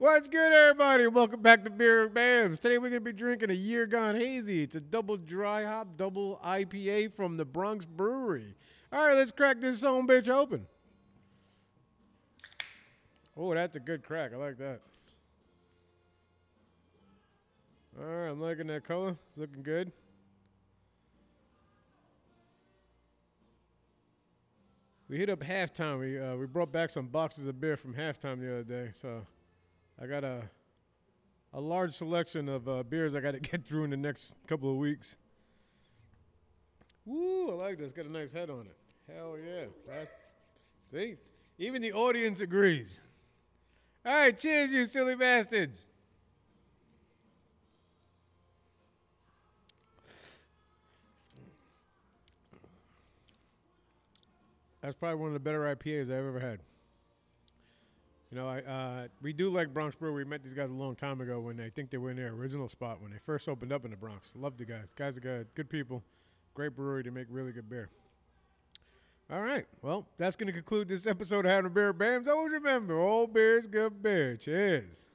What's good, everybody? Welcome back to Beer and Bamms. Today we're going to be drinking a Year Gone Hazy. It's a double dry hop, double IPA from the Bronx Brewery. All right, let's crack this son bitch open. Oh, that's a good crack. I like that. All right, I'm liking that color. It's looking good. We hit up halftime. We uh, we brought back some boxes of beer from halftime the other day, so I got a a large selection of uh, beers I got to get through in the next couple of weeks. Woo! I like this. Got a nice head on it. Hell yeah! Right? See, even the audience agrees. All right, cheers, you silly bastards. That's probably one of the better IPAs I've ever had. You know, I uh, we do like Bronx Brew. We met these guys a long time ago when they think they were in their original spot when they first opened up in the Bronx. Love the guys. Guys are good, good people. Great brewery to make really good beer. All right. Well, that's going to conclude this episode of Having a Beer Bamms. Always remember, old beer is good beer. Cheers.